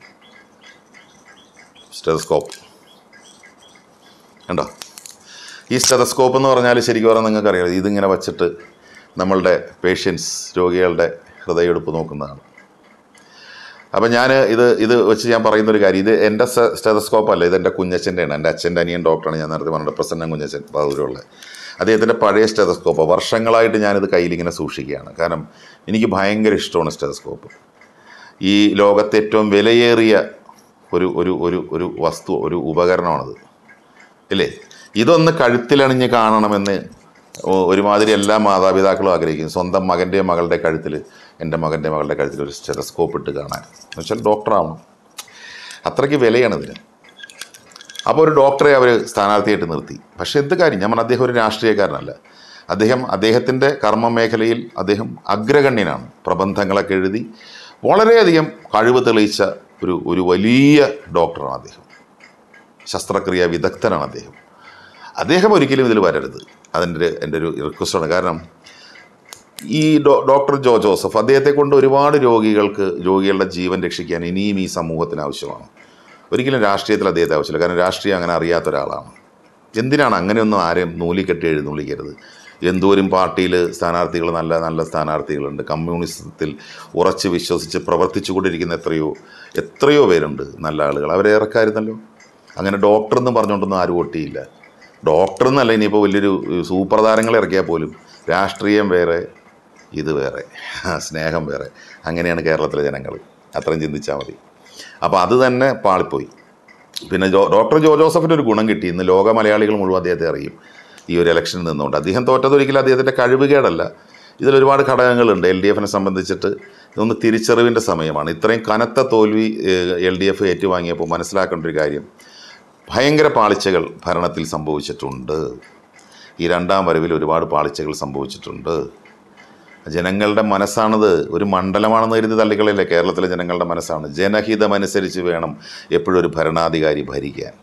സ്റ്റെതസ്കോപ്പ്. കണ്ടോ? ഈ സ്റ്റെതസ്കോപ്പ് എന്ന് പറഞ്ഞാൽ ശരിക്കും പറഞ്ഞാൽ നിങ്ങൾക്കറിയാം. ഇതിങ്ങനെ വച്ചിട്ട് നമ്മളുടെ പേഷ്യൻസ് രോഗികളുടെ ഹൃദയമെടുപ്പ് നോക്കുന്നതാണ്. അപ്പം ഞാൻ ഇത് ഇത് വെച്ച് ഞാൻ പറയുന്ന ഒരു കാര്യം. ഇത് എന്റെ സ്റ്റെതസ്കോപ്പ് അല്ല ഇത് എന്റെ കുഞ്ഞച്ഛന്റെയാണ്. എന്റെ അച്ഛന്റെ അനിയൻ ഡോക്ടറാണ് ഞാൻ നേരത്തെ പറഞ്ഞത്. പ്രസന്നൻ കുഞ്ഞച്ഛൻ ബഹദൂരുള്ള അദ്ദേഹത്തിന്റെ പഴയ സ്റ്റെതസ്കോപ്പ്. വർഷങ്ങളായിട്ട് ഞാനിത് കയ്യിലിങ്ങനെ സൂക്ഷിക്കുകയാണ്. കാരണം എനിക്ക് ഭയങ്കര ഇഷ്ടമാണ് സ്റ്റെതസ്കോപ്പ്. ഈ ലോകത്തെ ഏറ്റവും വിലയേറിയ ഒരു ഒരു ഒരു ഒരു വസ്തു ഒരു ഉപകരണമാണത്. ഇല്ലേ? ഇതൊന്ന് കഴുത്തിലണിഞ്ഞ് കാണണമെന്ന് ഒരുമാതിരി എല്ലാ മാതാപിതാക്കളും ആഗ്രഹിക്കും സ്വന്തം മകന്റെയും മകളുടെ കഴുത്തിൽ എന്റെ മകന്റെ മകളുടെ കഴുത്തിൽ ഒരു സ്റ്റെതസ്കോപ്പ് ഇട്ട് കാണാൻ. എന്ന് വെച്ചാൽ ഡോക്ടറാവണം അത്രയ്ക്ക് വിലയാണ് ഇതിന്. അപ്പോൾ ഒരു ഡോക്ടറെ അവർ സ്ഥാനാർത്ഥിയായിട്ട് നിർത്തി. പക്ഷേ എന്ത് കാര്യം? ഞാൻ അദ്ദേഹം ഒരു രാഷ്ട്രീയക്കാരനല്ല. അദ്ദേഹം അദ്ദേഹത്തിന്റെ കർമ്മ മേഖലയിൽ അദ്ദേഹം അഗ്രഗണ്യനാണ്. പ്രബന്ധങ്ങളൊക്കെ എഴുതി വളരെയധികം കഴിവ് തെളിയിച്ച ഒരു ഒരു വലിയ ഡോക്ടറാണ് അദ്ദേഹം. ശസ്ത്രക്രിയ വിദഗ്ധനാണ് അദ്ദേഹം. അദ്ദേഹം ഒരിക്കലും ഇതിൽ വരരുത്. അതിന്റെ എന്റെ ഒരു റിക്വസ്റ്റാണ് കാരണം ഈ ഡോക്ടർ ജോ ജോസഫ് അദ്ദേഹത്തെ കൊണ്ട് ഒരുപാട് രോഗികൾക്ക് രോഗികളുടെ ജീവൻ രക്ഷിക്കാൻ ഇനിയും ഈ സമൂഹത്തിന് ആവശ്യമാണ്. ഒരിക്കലും രാഷ്ട്രീയത്തിൽ അദ്ദേഹത്തെ ആവശ്യമില്ല. കാരണം രാഷ്ട്രീയം അങ്ങനെ അറിയാത്ത ഒരാളാണ്. എന്തിനാണ് അങ്ങനെയൊന്നും ആരെയും നൂലിക്കെട്ടി എഴുന്നള്ളിക്കരുത്? എന്തോരും പാർട്ടിയിൽ സ്ഥാനാർത്ഥികൾ നല്ല നല്ല സ്ഥാനാർത്ഥികളുണ്ട്. കമ്മ്യൂണിസത്തിൽ ഉറച്ച് വിശ്വസിച്ച് പ്രവർത്തിച്ചു കൊണ്ടിരിക്കുന്ന എത്രയോ എത്രയോ പേരുണ്ട് നല്ല ആളുകൾ. അവരെ ഇറക്കായിരുന്നല്ലോ അങ്ങനെ ഡോക്ടർ എന്ന് പറഞ്ഞുകൊണ്ടൊന്നും ആരും ഒട്ടിയില്ല. ഡോക്ടർ എന്നല്ല ഇനിയിപ്പോൾ വലിയൊരു സൂപ്പർ താരങ്ങളെ ഇറക്കിയാൽ പോലും രാഷ്ട്രീയം വേറെ ഇത് വേറെ സ്നേഹം വേറെ. അങ്ങനെയാണ് കേരളത്തിലെ ജനങ്ങൾ അത്രയും ചിന്തിച്ചാൽ മതി. അപ്പോൾ അത് തന്നെ പാളിപ്പോയി. പിന്നെ ജോ ഡോക്ടർ ജോ ജോസഫിന്റെ ഒരു ഗുണം കിട്ടി. ഇന്ന് ലോക മലയാളികൾ മുഴുവൻ അദ്ദേഹത്തെ അറിയും. ഈ ഒരു ഇലക്ഷനിൽ നിന്നുകൊണ്ട്. അദ്ദേഹം തോറ്റതൊരിക്കലും അദ്ദേഹത്തിന്റെ കഴിവുകേടല്ല. ഇതിൽ ഒരുപാട് ഘടകങ്ങളുണ്ട്. എൽ ഡി എഫിനെ സംബന്ധിച്ചിട്ട് ഇതൊന്ന് തിരിച്ചറിവിന്റെ സമയമാണ്. ഇത്രയും കനത്ത തോൽവി എൽ ഡി എഫ് ഏറ്റുവാങ്ങിയപ്പോൾ മനസ്സിലാക്കേണ്ട ഒരു കാര്യം. ഭയങ്കര പാളിച്ചകൾ ഭരണത്തിൽ സംഭവിച്ചിട്ടുണ്ട്. ഈ രണ്ടാം വരവിൽ ഒരുപാട് പാളിച്ചകൾ സംഭവിച്ചിട്ടുണ്ട്. ജനങ്ങളുടെ മനസ്സാണത് ഒരു മണ്ഡലമാണെന്ന് കരുതി തള്ളിക്കളയില്ലേ. കേരളത്തിലെ ജനങ്ങളുടെ മനസ്സാണ്. ജനഹിതമനുസരിച്ച് വേണം എപ്പോഴും ഒരു ഭരണാധികാരി ഭരിക്കാൻ.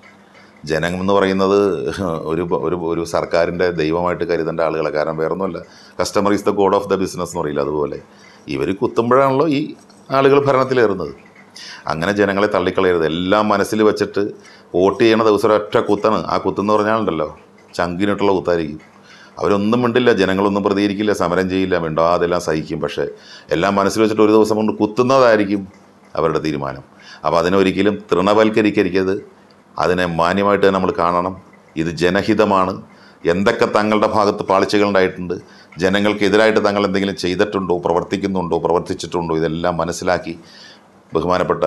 ജനം എന്ന് പറയുന്നത് ഒരു ഒരു ഒരു സർക്കാരിന്റെ ദൈവമായിട്ട് കരുതേണ്ട ആളുകളെ കാരണം വേറൊന്നുമല്ല. Customer is the god of the business എന്ന് പറയില്ല അതുപോലെ. ഇവർ കുത്തുമ്പോഴാണല്ലോ ഈ ആളുകൾ ഭരണത്തിലേറുന്നത്. അങ്ങനെ ജനങ്ങളെ തള്ളിക്കളയരുത്. എല്ലാം മനസ്സിൽ വെച്ചിട്ട് വോട്ട് ചെയ്യണ ദിവസം ഒറ്റ കുത്താണ്. ആ കുത്തെന്ന് പറഞ്ഞാലുണ്ടല്ലോ ചങ്കിനിട്ടുള്ള കുത്തായിരിക്കും. അവരൊന്നും മിണ്ടില്ല ജനങ്ങളൊന്നും പ്രതികരിക്കില്ല സമരം ചെയ്യില്ല മിണ്ടാതെല്ലാം സഹിക്കും. പക്ഷേ എല്ലാം മനസ്സിൽ വെച്ചിട്ട് ഒരു ദിവസം കൊണ്ട് കുത്തുന്നതായിരിക്കും അവരുടെ തീരുമാനം. അപ്പോൾ അതിനൊരിക്കലും തൃണവൽക്കരിക്കരുത്. അതിനെ മാന്യമായിട്ട് നമ്മൾ കാണണം. ഇത് ജനഹിതമാണ്. എന്തൊക്കെ തങ്ങളുടെ ഭാഗത്ത് പാളിച്ചകളുണ്ടായിട്ടുണ്ട് ജനങ്ങൾക്കെതിരായിട്ട് തങ്ങൾ എന്തെങ്കിലും ചെയ്തിട്ടുണ്ടോ പ്രവർത്തിക്കുന്നുണ്ടോ പ്രവർത്തിച്ചിട്ടുണ്ടോ ഇതെല്ലാം മനസ്സിലാക്കി ബഹുമാനപ്പെട്ട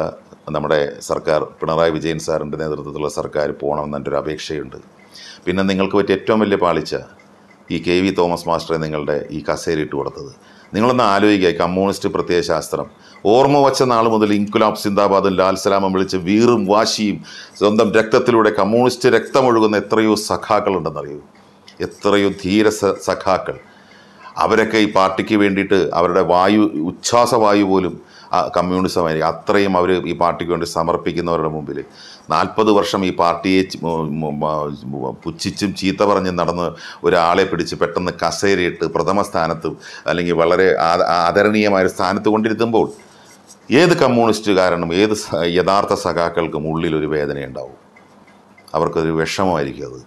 നമ്മുടെ സർക്കാർ പിണറായി വിജയൻ സാറിന്റെ നേതൃത്വത്തിലുള്ള സർക്കാർ പോകണമെന്നൊരു അപേക്ഷയുണ്ട്. പിന്നെ നിങ്ങൾക്ക് പറ്റിയ ഏറ്റവും വലിയ പാളിച്ച ഈ കെ വി തോമസ് മാസ്റ്ററെ നിങ്ങളുടെ ഈ കസേരയിട്ട് കൊടുത്തത്. നിങ്ങളൊന്ന് ആലോചിക്കുക കമ്മ്യൂണിസ്റ്റ് പ്രത്യയശാസ്ത്രം ഓർമ്മ വച്ച നാൾ മുതൽ ഇൻകുലാബ് സിന്ദാബാദും ലാൽ സലാമും വിളിച്ച് വീറും വാശിയും സ്വന്തം രക്തത്തിലൂടെ കമ്മ്യൂണിസ്റ്റ് രക്തമൊഴുകുന്ന എത്രയോ സഖാക്കളുണ്ടെന്നറിയൂ? എത്രയോ ധീര സഖാക്കൾ. അവരൊക്കെ ഈ പാർട്ടിക്ക് വേണ്ടിയിട്ട് അവരുടെ വായു ഉച്ഛ്വാസവായു പോലും ആ, കമ്മ്യൂണിസമായിരിക്കും അത്രയും അവർ ഈ പാർട്ടിക്ക് വേണ്ടി സമർപ്പിക്കുന്നവരുടെ മുമ്പിൽ നാൽപ്പത് വർഷം ഈ പാർട്ടിയെ പുച്ഛിച്ചും ചീത്ത പറഞ്ഞും നടന്ന് ഒരാളെ പിടിച്ച് പെട്ടെന്ന് കസേരയിട്ട് പ്രഥമ സ്ഥാനത്ത് അല്ലെങ്കിൽ വളരെ ആദരണീയമായ സ്ഥാനത്ത് കൊണ്ടിരുത്തുമ്പോൾ ഏത് കമ്മ്യൂണിസ്റ്റുകാരനും ഏത് സ- യഥാർത്ഥ സഖാക്കൾക്കും ഉള്ളിലൊരു വേദനയുണ്ടാവും അവർക്കൊരു വിഷമമായിരിക്കും അത്.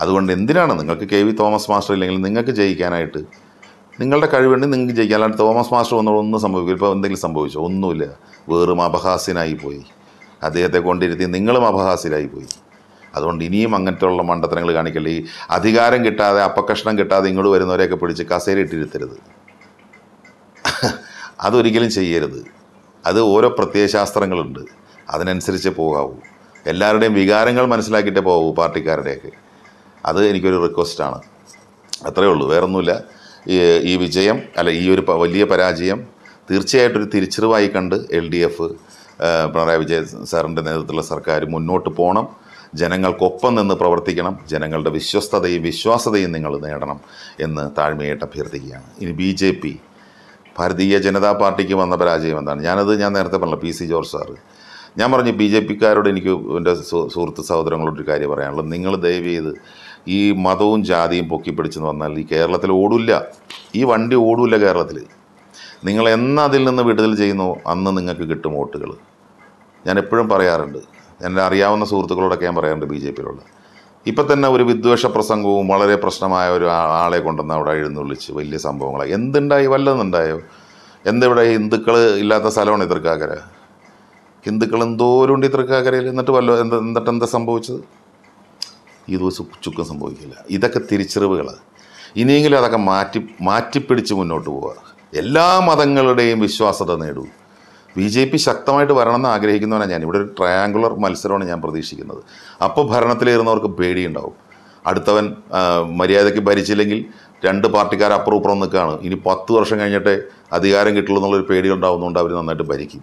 അതുകൊണ്ട് എന്തിനാണ് നിങ്ങൾക്ക് കെ വി തോമസ് മാസ്റ്റർ ഇല്ലെങ്കിൽ നിങ്ങൾക്ക് ജയിക്കാനായിട്ട് നിങ്ങളുടെ കഴിവുണ്ടെങ്കിൽ നിങ്ങൾക്ക് ജയിക്കാം. അല്ലാണ്ട് തോമസ് മാസ്റ്റർ വന്നപ്പോൾ ഒന്നും സംഭവിക്കില്ല. ഇപ്പോൾ എന്തെങ്കിലും സംഭവിച്ചോ? ഒന്നുമില്ല. വെറും അപഹാസ്യനായി പോയി. അദ്ദേഹത്തെ കൊണ്ടിരുത്തി നിങ്ങളും അപഹാസ്യരായി പോയി. അതുകൊണ്ട് ഇനിയും അങ്ങനത്തെ ഉള്ള മണ്ടത്തരങ്ങൾ കാണിക്കല്ലേ. ഈ അധികാരം കിട്ടാതെ അപ്പക്കഷ്ണം കിട്ടാതെ ഇങ്ങോട്ട് വരുന്നവരെയൊക്കെ പിടിച്ച് കസേര ഇട്ടിരുത്തരുത്. അതൊരിക്കലും ചെയ്യരുത്. അത് ഓരോ പ്രത്യയശാസ്ത്രങ്ങളുണ്ട്. അതിനനുസരിച്ച് പോകാവൂ. എല്ലാവരുടെയും വികാരങ്ങൾ മനസ്സിലാക്കിയിട്ടേ പോകൂ പാർട്ടിക്കാരുടെയൊക്കെ. അത് എനിക്കൊരു റിക്വസ്റ്റാണ് അത്രയേ ഉള്ളൂ. വേറൊന്നുമില്ല. ഈ വിജയം അല്ല ഈ ഒരു വലിയ പരാജയം തീർച്ചയായിട്ടും ഒരു തിരിച്ചറിവായി കണ്ട് L D F Pinarayi Vijayan സാറിന്റെ നേതൃത്വത്തിലുള്ള സർക്കാർ മുന്നോട്ട് പോകണം. ജനങ്ങൾക്കൊപ്പം നിന്ന് പ്രവർത്തിക്കണം. ജനങ്ങളുടെ വിശ്വസ്തതയും വിശ്വാസതയും നിങ്ങൾ നേടണം എന്ന് താഴ്മയായിട്ട് അഭ്യർത്ഥിക്കുകയാണ്. ഇനി B J P Bharatiya Janata പാർട്ടിക്ക് വന്ന പരാജയം എന്താണ്? ഞാനത് ഞാൻ നേരത്തെ പറഞ്ഞു പി സി ജോർജ് സാർ ഞാൻ പറഞ്ഞു ബി ജെ പിക്കാരോട് എനിക്ക് എന്റെ സുഹൃത്ത് സഹോദരങ്ങളോട് ഒരു കാര്യം പറയാനുള്ളത്. നിങ്ങൾ ദയവ് ചെയ്ത് ഈ മതവും ജാതിയും പൊക്കിപ്പിടിച്ചെന്ന് പറഞ്ഞാൽ ഈ കേരളത്തിൽ ഓടില്ല. ഈ വണ്ടി ഓടില്ല കേരളത്തിൽ. നിങ്ങൾ എന്ന് അതിൽ നിന്ന് വിടുതൽ ചെയ്യുന്നു അന്ന് നിങ്ങൾക്ക് കിട്ടും വോട്ടുകൾ. ഞാൻ എപ്പോഴും പറയാറുണ്ട് എന്റെ അറിയാവുന്ന സുഹൃത്തുക്കളോടൊക്കെ ഞാൻ പറയാറുണ്ട് ബി ജെ പിയിലുള്ള. ഇപ്പം തന്നെ ഒരു വിദ്വേഷ പ്രസംഗവും വളരെ പ്രശ്നമായ ഒരു ആളെ കൊണ്ടുവന്ന് അവിടെ എഴുന്നള്ളിച്ച് വലിയ സംഭവങ്ങളായി. എന്തുണ്ടായി? വല്ലതുണ്ടായോ എന്തിവിടെ ഹിന്ദുക്കൾ ഇല്ലാത്ത സ്ഥലമാണ് ഈ ഹിന്ദുക്കൾ എന്തോരുണ്ട് ഈ എന്നിട്ട് വല്ല എന്നിട്ട് എന്താ സംഭവിച്ചത്? ഈ ദിവസം ചുക്കം സംഭവിക്കില്ല. ഇതൊക്കെ തിരിച്ചറിവുകൾ ഇനിയെങ്കിലും അതൊക്കെ മാറ്റി മാറ്റിപ്പിടിച്ച് മുന്നോട്ട് പോവുക. എല്ലാ മതങ്ങളുടെയും വിശ്വാസത നേടൂ. ബി ജെ പി ശക്തമായിട്ട് വരണമെന്ന് ആഗ്രഹിക്കുന്നവനാണ് ഞാൻ. ഇവിടെ ഒരു ട്രയാങ്കുലർ മത്സരമാണ് ഞാൻ പ്രതീക്ഷിക്കുന്നത്. അപ്പോൾ ഭരണത്തിലിരുന്നവർക്ക് പേടിയുണ്ടാവും. അടുത്തവൻ മര്യാദയ്ക്ക് ഭരിച്ചില്ലെങ്കിൽ രണ്ട് പാർട്ടിക്കാർ അപ്പുറം ഇപ്പുറം നിൽക്കുകയാണ്. ഇനി പത്ത് വർഷം കഴിഞ്ഞിട്ടേ അധികാരം കിട്ടുള്ളൂ എന്നുള്ളൊരു പേടി ഉണ്ടാവുന്നതുകൊണ്ട് അവർ നന്നായിട്ട് ഭരിക്കും.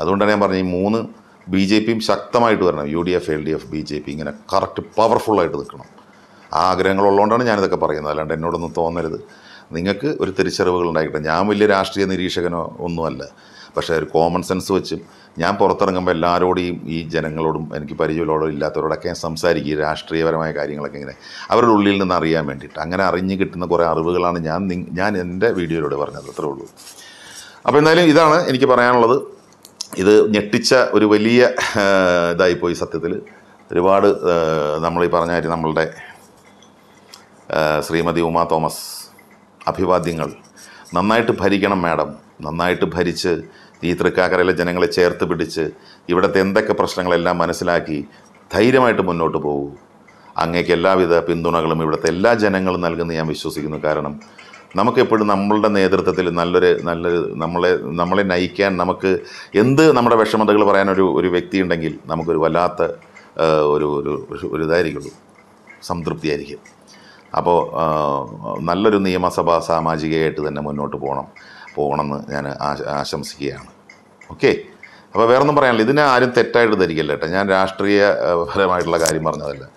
അതുകൊണ്ടാണ് ഞാൻ പറഞ്ഞത് ഈ മൂന്ന് ബി ജെ പിയും ശക്തമായിട്ട് വരണം. U D F L D F B J P ഇങ്ങനെ കറക്റ്റ് പവർഫുള്ളായിട്ട് നിൽക്കണം. ആ ആഗ്രഹങ്ങളുള്ളതുകൊണ്ടാണ് ഞാനിതൊക്കെ പറയുന്നത്. അല്ലാണ്ട് എന്നോടൊന്നും തോന്നരുത്. നിങ്ങൾക്ക് ഒരു തിരിച്ചറിവുകൾ ഉണ്ടായിക്കട്ടെ. ഞാൻ വലിയ രാഷ്ട്രീയ നിരീക്ഷകനോ ഒന്നുമല്ല. പക്ഷേ ഒരു കോമൺ സെൻസ് വെച്ചും ഞാൻ പുറത്തിറങ്ങുമ്പോൾ എല്ലാവരോടെയും ഈ ജനങ്ങളോടും എനിക്ക് പരിചയമുള്ളവരോടും ഇല്ലാത്തവരോടൊക്കെ ഞാൻ സംസാരിക്കും. രാഷ്ട്രീയപരമായ കാര്യങ്ങളൊക്കെ ഇങ്ങനെ. അവരുടെ ഉള്ളിൽ നിന്ന് അറിയാൻ വേണ്ടിയിട്ട്. അങ്ങനെ അറിഞ്ഞു കിട്ടുന്ന കുറേ അറിവുകളാണ് ഞാൻ ഞാൻ എന്റെ വീഡിയോയിലൂടെ പറഞ്ഞത്. അത്രേ ഉള്ളൂ. അപ്പോൾ എന്തായാലും ഇതാണ് എനിക്ക് പറയാനുള്ളത്. ഇത് ഞെട്ടിച്ച ഒരു വലിയ ഇതായിപ്പോയി സത്യത്തിൽ ഒരുപാട് നമ്മൾ ഈ പറഞ്ഞ കാര്യം നമ്മളുടെ ശ്രീമതി ഉമാ തോമസ് അഭിവാദ്യങ്ങൾ. നന്നായിട്ട് ഭരിക്കണം മാഡം. നന്നായിട്ട് ഭരിച്ച് ഈ തൃക്കാക്കരയിലെ ജനങ്ങളെ ചേർത്ത് പിടിച്ച് ഇവിടുത്തെ എന്തൊക്കെ പ്രശ്നങ്ങളെല്ലാം മനസ്സിലാക്കി ധൈര്യമായിട്ട് മുന്നോട്ട് പോകൂ. അങ്ങേക്ക് എല്ലാവിധ പിന്തുണകളും ഇവിടുത്തെ എല്ലാ ജനങ്ങളും നൽകുന്ന ഞാൻ വിശ്വസിക്കുന്നു. കാരണം നമുക്കെപ്പോഴും നമ്മളുടെ നേതൃത്വത്തിൽ നല്ലൊരു നല്ലൊരു നമ്മളെ നമ്മളെ നയിക്കാൻ നമുക്ക് എന്ത് നമ്മുടെ വിഷമതകൾ പറയാനൊരു ഒരു വ്യക്തി ഉണ്ടെങ്കിൽ നമുക്കൊരു വല്ലാത്ത ഒരു ഒരു ഒരു- ഇതായിരിക്കുള്ളൂ. സംതൃപ്തിയായിരിക്കും. അപ്പോൾ നല്ലൊരു നിയമസഭാ സാമാജികയായിട്ട് തന്നെ മുന്നോട്ട് പോകണം പോകണമെന്ന് ഞാൻ ആശ- ആശംസിക്കുകയാണ്. ഓക്കെ? അപ്പോൾ വേറൊന്നും പറയാനില്ല. ഇതിനെ ആരും തെറ്റായിട്ട് ധരിക്കല്ല കേട്ടോ. ഞാൻ രാഷ്ട്രീയ ആ, പരമായിട്ടുള്ള കാര്യം പറഞ്ഞതല്ല.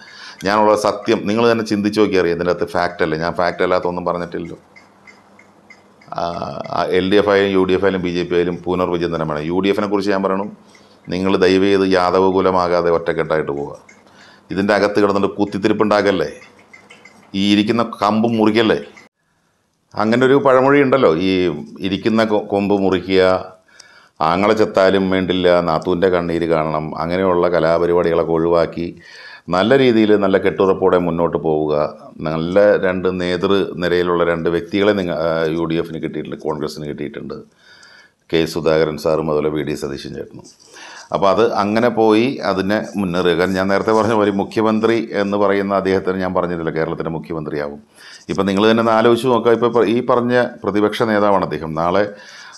ഞാനുള്ള സത്യം നിങ്ങൾ തന്നെ ചിന്തിച്ച് നോക്കി അറിയാം ഇതിന്റെ അകത്ത് ഫാക്റ്റ് അല്ലേ? ഞാൻ ഫാക്റ്റ് അല്ലാത്തൊന്നും പറഞ്ഞിട്ടില്ലല്ലോ. എൽ ഡി എഫ് ആയാലും യു ഡി എഫ് ആയാലും ബി ജെ പി ആയാലും പുനർവിചിന്തനമാണ്. യു ഡി എഫിനെ കുറിച്ച് ഞാൻ പറയണം നിങ്ങൾ ദയവ് ചെയ്ത് യാദവകുലമാകാതെ ഒറ്റക്കെട്ടായിട്ട് പോവുക. ഇതിന്റെ അകത്ത് കിടന്നിട്ട് കുത്തിത്തിരിപ്പുണ്ടാക്കല്ലേ ഈ ഇരിക്കുന്ന കമ്പ് മുറിക്കല്ലേ? അങ്ങനെ ഒരു പഴമൊഴി ഉണ്ടല്ലോ ഈ ഇരിക്കുന്ന കൊമ്പ് മുറിക്കുക ആങ്ങളെ ചെത്താലും വേണ്ടില്ല നാത്തൂന്റെ കണ്ണീര് കാണണം അങ്ങനെയുള്ള കലാപരിപാടികളൊക്കെ ഒഴിവാക്കി നല്ല രീതിയിൽ നല്ല കെട്ടുറപ്പോടെ മുന്നോട്ട് പോവുക. നല്ല രണ്ട് നേതൃ നിരയിലുള്ള രണ്ട് വ്യക്തികളെ നിങ്ങൾ യു ഡി എഫിന് കിട്ടിയിട്ടുണ്ട് കോൺഗ്രസ്സിന് കിട്ടിയിട്ടുണ്ട്. കെ സുധാകരൻ സാറും അതുപോലെ വി ഡി സതീശൻ ചേട്ടനും. അപ്പോൾ അത് അങ്ങനെ പോയി അതിനെ മുന്നേറുക കാരണം ഞാൻ നേരത്തെ പറഞ്ഞ പോലെ മുഖ്യമന്ത്രി എന്ന് പറയുന്ന അദ്ദേഹത്തിന് ഞാൻ പറഞ്ഞിട്ടില്ല കേരളത്തിന്റെ മുഖ്യമന്ത്രിയാവും. ഇപ്പം നിങ്ങൾ തന്നെ ഒന്ന് ആലോചിച്ച് നോക്കുക ഇപ്പോൾ ഈ പറഞ്ഞ പ്രതിപക്ഷ നേതാവാണ് അദ്ദേഹം. നാളെ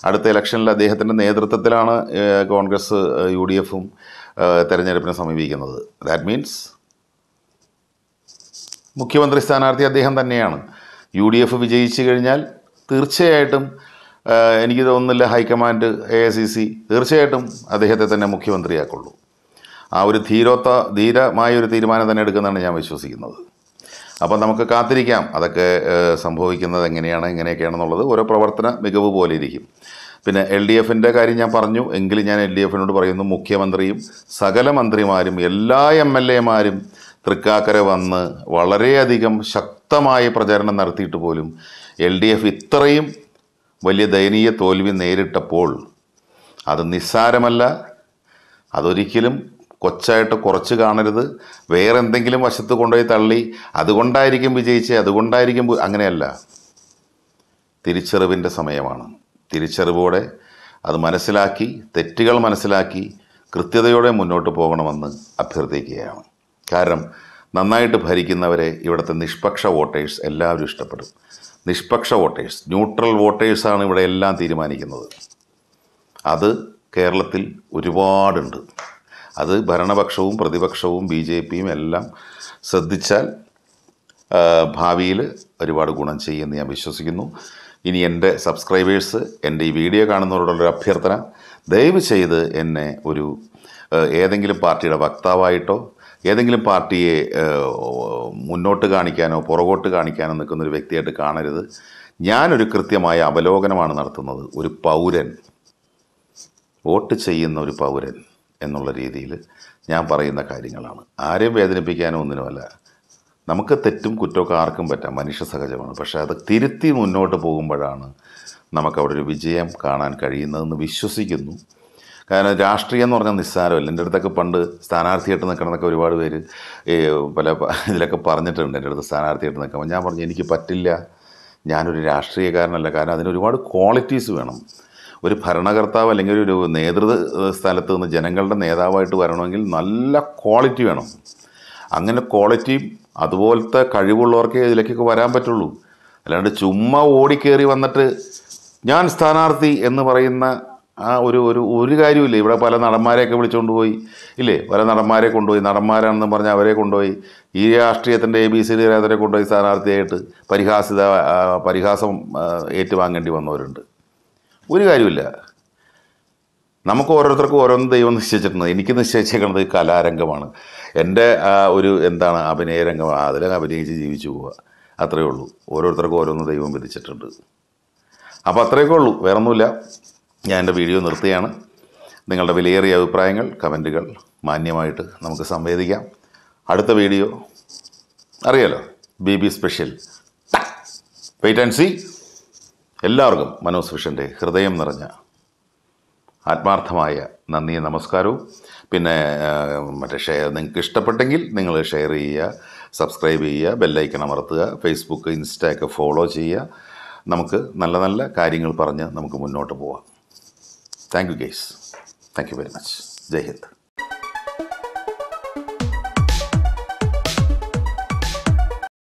അടുത്ത ഇലക്ഷനിൽ അദ്ദേഹത്തിന്റെ നേതൃത്വത്തിലാണ് കോൺഗ്രസ് യു ഡി എഫും തെരഞ്ഞെടുപ്പിനെ സമീപിക്കുന്നത്. ദാറ്റ് മീൻസ് മുഖ്യമന്ത്രി സ്ഥാനാർത്ഥി അദ്ദേഹം തന്നെയാണ്. യു ഡി എഫ് വിജയിച്ചു കഴിഞ്ഞാൽ തീർച്ചയായിട്ടും എനിക്ക് തോന്നുന്നില്ല high command A I C C തീർച്ചയായിട്ടും അദ്ദേഹത്തെ തന്നെ മുഖ്യമന്ത്രിയാക്കുള്ളൂ. ആ ഒരു ധീരോത്ത ധീരമായ ഒരു തീരുമാനം തന്നെ എടുക്കുന്നതാണ് ഞാൻ വിശ്വസിക്കുന്നത്. അപ്പോൾ നമുക്ക് കാത്തിരിക്കാം അതൊക്കെ സംഭവിക്കുന്നത് എങ്ങനെയാണ് എങ്ങനെയൊക്കെയാണെന്നുള്ളത്. ഓരോ പ്രവർത്തന മികവ് പോലെ ഇരിക്കും. പിന്നെ എൽ ഡി എഫിന്റെ കാര്യം ഞാൻ പറഞ്ഞു. എങ്കിലും ഞാൻ എൽ ഡി എഫിനോട് പറയുന്നു മുഖ്യമന്ത്രിയും സകല മന്ത്രിമാരും എല്ലാ എം എൽ എമാരും തൃക്കാക്കര വന്ന് വളരെയധികം ശക്തമായ പ്രചാരണം നടത്തിയിട്ട് പോലും എൽ ഡി എഫ് ഇത്രയും വലിയ ദയനീയ തോൽവി നേരിട്ടപ്പോൾ അത് നിസ്സാരമല്ല. അതൊരിക്കലും കൊച്ചായിട്ട് കുറച്ച് കാണരുത്. വേറെ എന്തെങ്കിലും വശത്ത് കൊണ്ടുപോയി തള്ളി. അതുകൊണ്ടായിരിക്കും വിജയിച്ചത് അതുകൊണ്ടായിരിക്കും അങ്ങനെയല്ല. തിരിച്ചറിവിന്റെ സമയമാണ്. തിരിച്ചറിവോടെ അത് മനസ്സിലാക്കി തെറ്റുകൾ മനസ്സിലാക്കി കൃത്യതയോടെ മുന്നോട്ട് പോകണമെന്ന് അഭ്യർത്ഥിക്കുകയാണ്. കാരണം നന്നായിട്ട് ഭരിക്കുന്നവരെ ഇവിടുത്തെ നിഷ്പക്ഷ വോട്ടേഴ്സ് എല്ലാവരും ഇഷ്ടപ്പെടും. നിഷ്പക്ഷ വോട്ടേഴ്സ് ന്യൂട്രൽ വോട്ടേഴ്സാണ് ഇവിടെ എല്ലാം തീരുമാനിക്കുന്നത്. അത് കേരളത്തിൽ ഒരുപാടുണ്ട്. അത് ഭരണപക്ഷവും പ്രതിപക്ഷവും ബി ജെ പിയും എല്ലാം ശ്രദ്ധിച്ചാൽ ഭാവിയിൽ ഒരുപാട് ഗുണം ചെയ്യുമെന്ന് ഞാൻ വിശ്വസിക്കുന്നു. ഇനി എന്റെ സബ്സ്ക്രൈബേഴ്സ് എന്റെ ഈ വീഡിയോ കാണുന്നവരോടുള്ളൊരു അഭ്യർത്ഥന. ദയവ് ചെയ്ത് എന്നെ ഒരു ഏതെങ്കിലും പാർട്ടിയുടെ വക്താവായിട്ടോ ഏതെങ്കിലും പാർട്ടിയെ മുന്നോട്ട് കാണിക്കാനോ പുറകോട്ട് കാണിക്കാനോ നിൽക്കുന്ന ഒരു വ്യക്തിയായിട്ട് കാണരുത്. ഞാനൊരു കൃത്യമായ അവലോകനമാണ് നടത്തുന്നത്. ഒരു പൗരൻ വോട്ട് ചെയ്യുന്ന ഒരു പൗരൻ എന്നുള്ള രീതിയിൽ ഞാൻ പറയുന്ന കാര്യങ്ങളാണ്. ആരെയും വേദനിപ്പിക്കാനോ ഒന്നിനുമല്ല. നമുക്ക് തെറ്റും കുറ്റമൊക്കെ ആർക്കും പറ്റാം. മനുഷ്യ സഹജമാണ്. പക്ഷേ അത് തിരുത്തി മുന്നോട്ട് പോകുമ്പോഴാണ് നമുക്കവിടെ ഒരു വിജയം കാണാൻ കഴിയുന്നതെന്ന് വിശ്വസിക്കുന്നു. കാരണം രാഷ്ട്രീയം എന്ന് പറഞ്ഞാൽ നിസ്സാരമല്ല. എന്റെ അടുത്തൊക്കെ പണ്ട് സ്ഥാനാർത്ഥിയായിട്ട് നിൽക്കണമെന്നൊക്കെ ഒരുപാട് പേര് പല ഇതിലൊക്കെ പറഞ്ഞിട്ടുണ്ട് എന്റെ അടുത്ത് സ്ഥാനാർത്ഥിയായിട്ട് നിൽക്കുമ്പോൾ. ഞാൻ പറഞ്ഞു എനിക്ക് പറ്റില്ല. ഞാനൊരു രാഷ്ട്രീയക്കാരനല്ല. കാരണം അതിന് ഒരുപാട് ക്വാളിറ്റീസ് വേണം. ഒരു ഭരണകർത്താവ് അല്ലെങ്കിൽ ഒരു നേതൃത്വ സ്ഥലത്ത് നിന്ന് ജനങ്ങളുടെ നേതാവായിട്ട് വരണമെങ്കിൽ നല്ല ക്വാളിറ്റി വേണം. അങ്ങനെ ക്വാളിറ്റിയും അതുപോലത്തെ കഴിവുള്ളവർക്കേ ഇതിലേക്കൊക്കെ വരാൻ പറ്റുള്ളൂ. അല്ലാണ്ട് ചുമ്മാ ഓടിക്കേറി വന്നിട്ട് ഞാൻ സ്ഥാനാർത്ഥി എന്ന് പറയുന്ന ആ ഒരു ഒരു ഒരു കാര്യമില്ല ഇവിടെ പല നടന്മാരെയൊക്കെ വിളിച്ചുകൊണ്ട് പോയി. ഇല്ലേ? പല നടന്മാരെ കൊണ്ടുപോയി. നടന്മാരാണെന്ന് പറഞ്ഞ് അവരെ കൊണ്ടുപോയി. ഈ രാഷ്ട്രീയത്തിന്റെ എ ബി സി ഡി കൊണ്ടുപോയി സ്ഥാനാർത്ഥിയായിട്ട് പരിഹാസിത പരിഹാസം ഏറ്റുവാങ്ങേണ്ടി വന്നവരുണ്ട്. ഒരു കാര്യമില്ല നമുക്ക് ഓരോരുത്തർക്കും ഓരോന്ന് ദൈവം നിശ്ചയിച്ചിട്ടുണ്ട്. എനിക്ക് നിശ്ചയിച്ചേക്കുന്നത് കലാരംഗമാണ്. എന്റെ ഒരു എന്താണ് അഭിനയ രംഗം അതിലൊക്കെ അഭിനയിച്ച് ജീവിച്ചു പോവുക. അത്രയേ ഉള്ളൂ. ഓരോരുത്തർക്കും ഓരോന്ന് ദൈവം വിധിച്ചിട്ടുണ്ട്. അപ്പോൾ അത്രയൊക്കെ ഉള്ളൂ. വേറൊന്നുമില്ല. ഞാൻ എന്റെ വീഡിയോ നിർത്തുകയാണ്. നിങ്ങളുടെ വിലയേറിയ അഭിപ്രായങ്ങൾ കമന്റുകൾ മാന്യമായിട്ട് നമുക്ക് സംവേദിക്കാം. അടുത്ത വീഡിയോ അറിയാലോ B B special wait and see എല്ലാവർക്കും മനോസ് വിഷന്റെ ഹൃദയം നിറഞ്ഞ ആത്മാർത്ഥമായ നന്ദി നമസ്കാരവും. പിന്നെ മറ്റേ ഷെയർ നിങ്ങൾക്ക് ഇഷ്ടപ്പെട്ടെങ്കിൽ നിങ്ങൾ ഷെയർ ചെയ്യുക സബ്സ്ക്രൈബ് ചെയ്യുക ബെല്ലൈക്കൺ അമർത്തുക ഫേസ്ബുക്ക് ഇൻസ്റ്റയൊക്കെ ഫോളോ ചെയ്യുക. നമുക്ക് നല്ല നല്ല കാര്യങ്ങൾ പറഞ്ഞ് നമുക്ക് മുന്നോട്ട് പോവാം. Thank you guys. Thank you very much. Jai Hind.